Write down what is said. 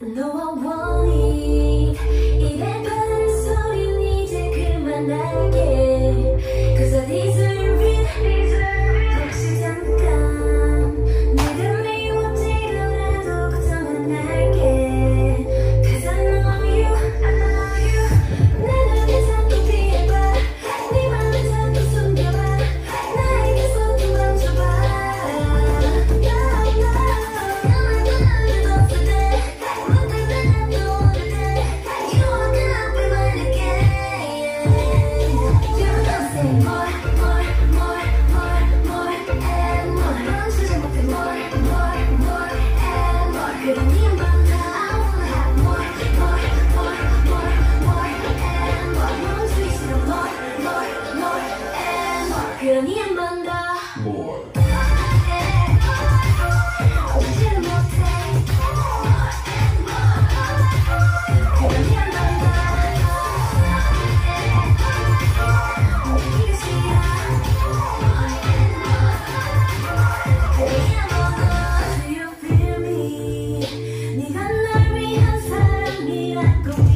No, I won't. me let go.